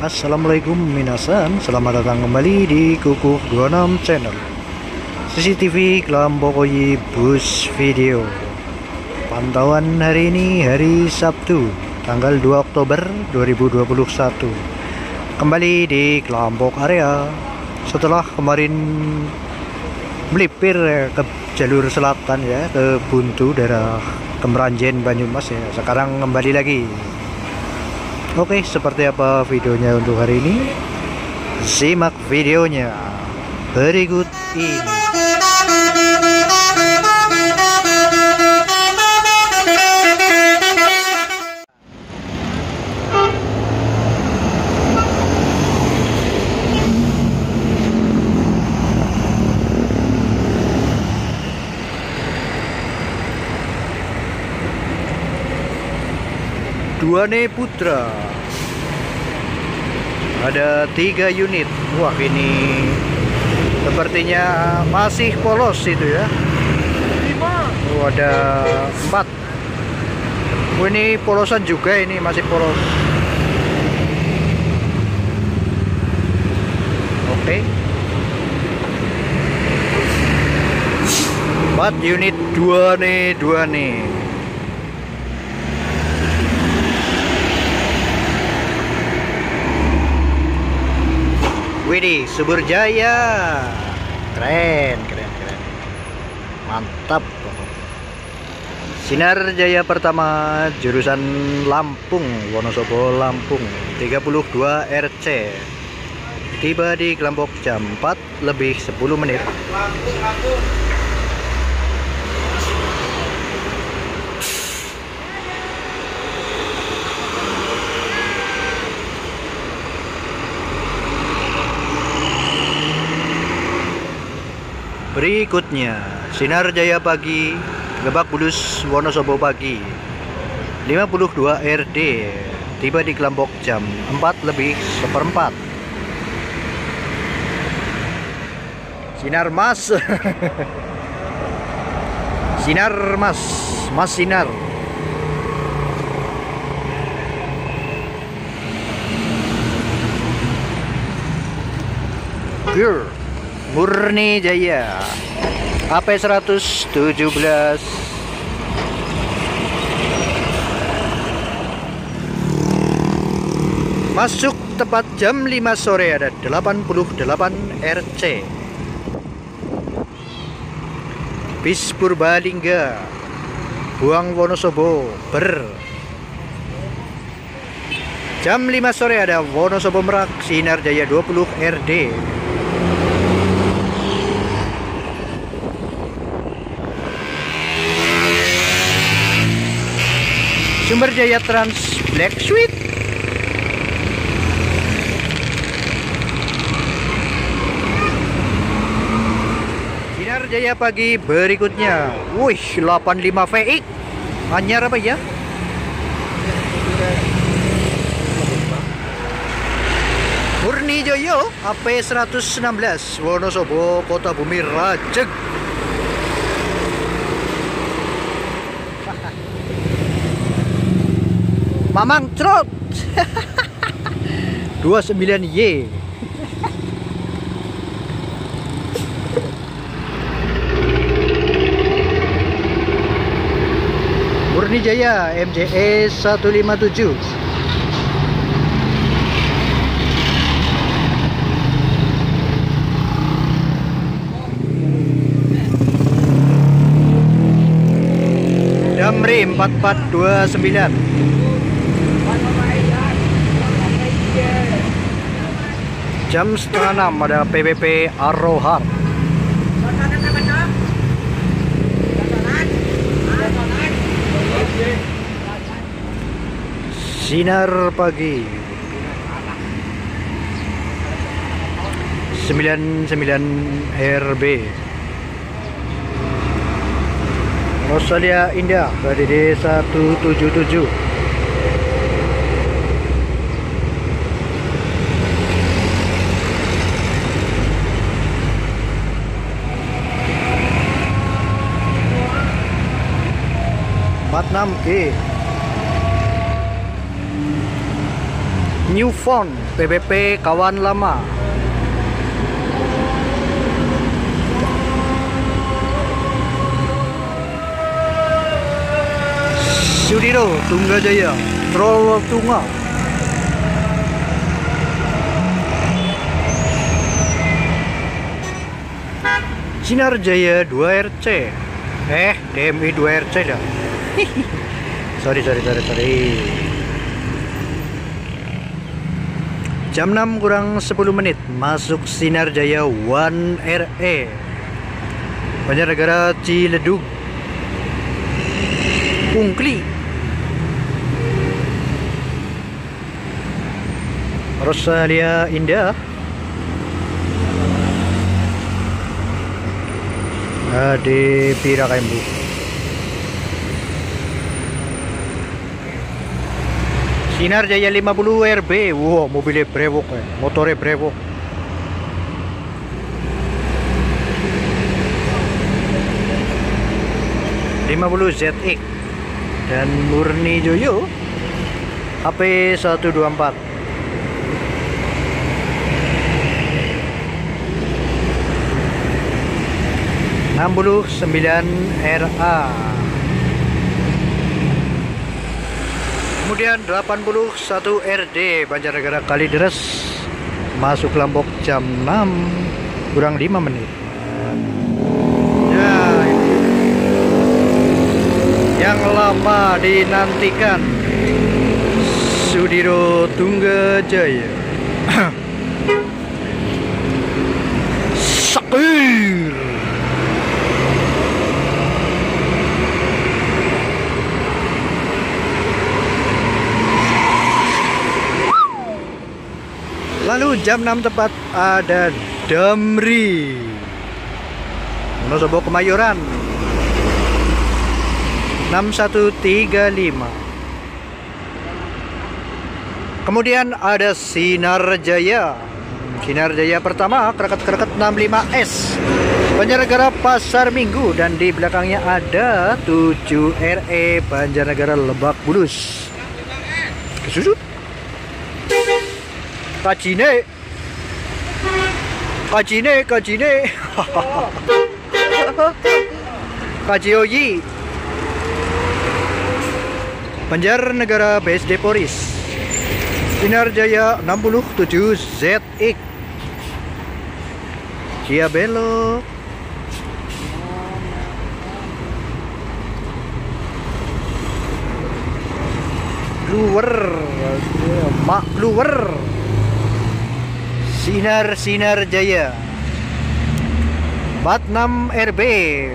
Assalamualaikum minasan. Selamat datang kembali di Kukuh 26 channel. CCTV Kelambokoyi Bus Video. Pantauan hari ini hari Sabtu Tanggal 2 Oktober 2021 Kembali di Kelompok area. Setelah kemarin melipir eh, ke jalur selatan ya Ke Buntu daerah Kemeranjen Banyumas ya Sekarang kembali lagi Oke, seperti apa videonya untuk hari ini? Simak videonya berikut ini. Duane Putra. Ada tiga unit. Wah ini sepertinya masih polos itu ya. Oh, ada empat. Oh, ini polosan juga ini masih polos. Oke. Empat unit dua nih dua nih Widih, Subur Jaya. Keren, keren, keren. Mantap. Sinar Jaya pertama jurusan Lampung, Wonosobo Lampung, 32 RC. Tiba di kelompok jam 4 lebih 10 menit. Berikutnya, Sinar Jaya Pagi, Gebak Bulus Wonosobo Pagi, 52 RD, tiba di kelompok jam 4 lebih seperempat. Sinar Mas, Sinar Mas, Mas Sinar. Pure. Murni Jaya AP 117 Masuk tepat jam 5 sore ada 88 RC Bis Purbalingga Buang Wonosobo Ber. Jam 5 sore ada Wonosobo Merak Sinar Jaya 20 RD Sumber Jaya Trans Black Sweet Sinar Jaya pagi berikutnya. Wih 85 VX Anyar apa ya? Murni Joyo AP 116 Wonosobo Kota Bumi Rajeg Mamang Trot. 29Y Murni Jaya MJE 157 Damri 4429 Jam setengah enam ada PBP Arohar. Sinar pagi. 99 RB. Rosalia Indah dari D177. 46G New Phone PBP kawan lama. Sudiro Tunggajaya Troll Tunga. Sinar Jaya 2RC Eh DMI 2RC dah Sorry sorry sorry sorry. Jam 6 kurang 10 menit Masuk Sinar Jaya 1RE Banjarnegara Ciledug Pungkli Rosalia Indah. Ade Pira Kaimbu Sinar Jaya 50 RB Wow mobilnya brewok ya Motornya brewok. lima puluh ZX dan Murni Joyo. HP 124 69 RA kemudian 81 RD Banjarnegara Kalideres masuk Lombok jam 6 kurang 5 menit. Ya ini yang lama dinantikan Sudiro Tunggajaya. Sakir Lalu jam 6 tepat ada Damri. Wonosobo Kemayoran? 6135 Kemudian ada Sinar Jaya. Sinar Jaya pertama Kerakat-kerakat 65S Banjarnegara Pasar Minggu. Dan di belakangnya ada 7RE Banjarnegara Lebak Bulus. Kesusut Kajine. Kajine Kajine. Kajioyi. Banjarnegara BSD Poris Sinar Jaya 67 ZX Kia Belok Keluar Mak keluar Sinar Sinar Jaya. 46 RB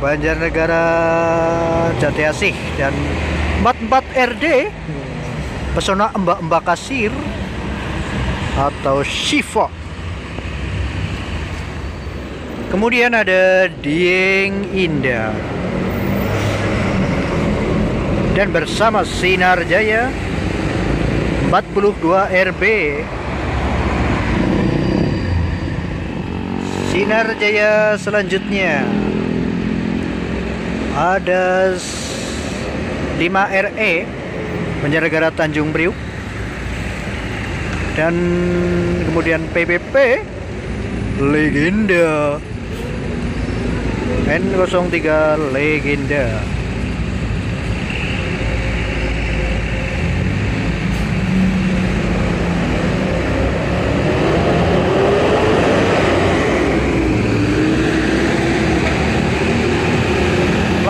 Banjarnegara Jati Asih dan 44 RD Pesona Mbak-mbak Kasir atau Shiva. Kemudian ada Dieng Indah. Dan bersama Sinar Jaya 42 RB Sinar Jaya selanjutnya. Ada 5 RE Banjarnegara Tanjung Priuk. Dan kemudian PPP Legenda. N03 Legenda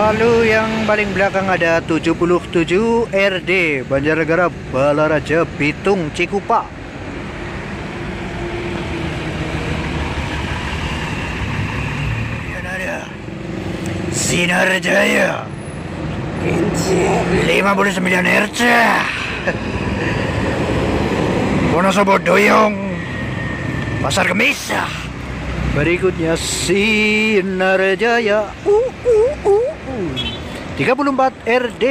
Lalu yang paling belakang ada 77 RD Banjarnegara Balaraja Bitung Cikupa. Sinar Jaya. 59 RC Wonosobo Doyong Pasar Kemis Berikutnya Sinar Jaya. Uh, uh, uh. 34 RD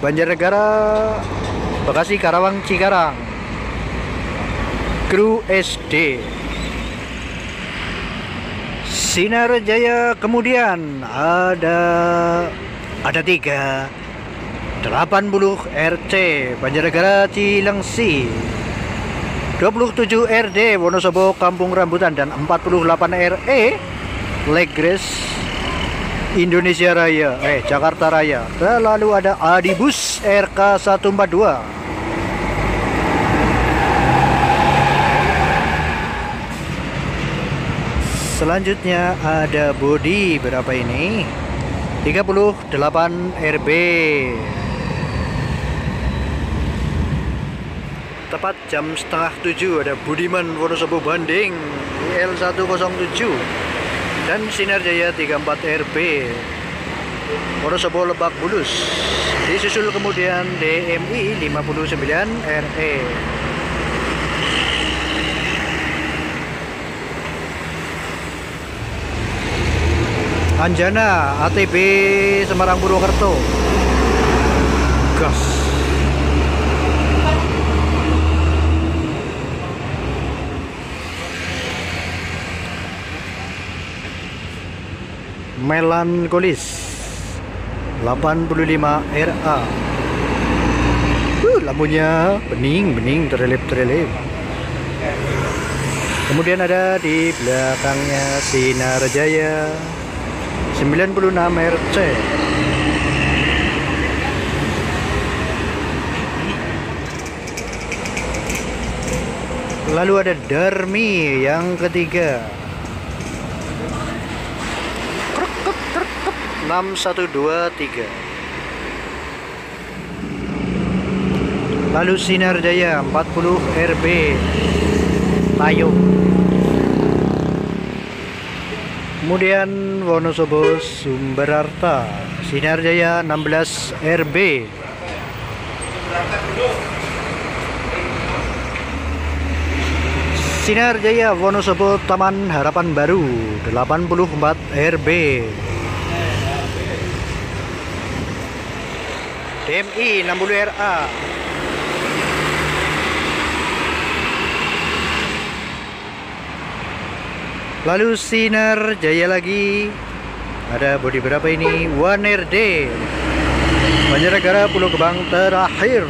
Banjarnegara Bekasi Karawang Cikarang. Kru SD Sinar Jaya kemudian ada ada tiga. 80 RC Banjarnegara Cilengsi. 27 RD Wonosobo Kampung Rambutan dan 48 RE Legres Indonesia Raya. Eh Jakarta Raya. Lalu ada Adibus RK 142 Selanjutnya ada body berapa ini? 38 RB tepat jam setengah tujuh ada Budiman Wonosobo Banding L107 dan Sinar Jaya 34 RB Wonosobo Lebak Bulus. Disusul kemudian DMI 59 RE Anjana ATB Semarang Purwokerto. Gas melankolis. 85 RA uh, lampunya bening bening terelip terelip kemudian ada di belakangnya Sinar Jaya. 96 RC lalu ada Darmi yang ketiga 6123 lalu Sinar Jaya 40 RB Tayo kemudian Wonosobo Sumber Arta Sinar Jaya 16 RB Sinar Jaya Wonosobo Taman Harapan Baru 84 RB DMI 60 RA lalu Sinar Jaya lagi. Ada bodi berapa ini? One RD Banjarnegara Pulau Gebang terakhir